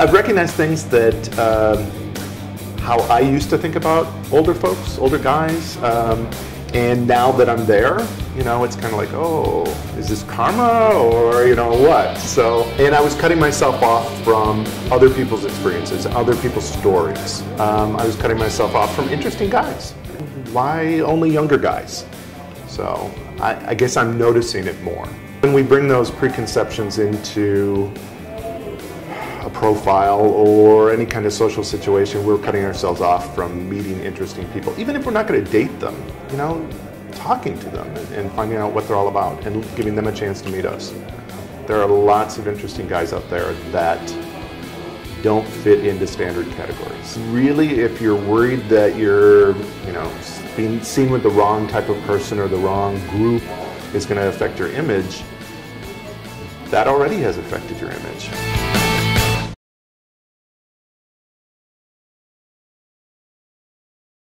I've recognized things that um, how I used to think about older folks, older guys, um, and now that I'm there, you know, it's kind of like, oh, is this karma or you know what? So, and I was cutting myself off from other people's experiences, other people's stories. Um, I was cutting myself off from interesting guys. Why only younger guys? So, I, I guess I'm noticing it more. When we bring those preconceptions into profile or any kind of social situation, we're cutting ourselves off from meeting interesting people. Even if we're not going to date them, you know, talking to them and, and finding out what they're all about and giving them a chance to meet us. There are lots of interesting guys out there that don't fit into standard categories. Really, if you're worried that you're, you know, being seen with the wrong type of person or the wrong group is going to affect your image, that already has affected your image.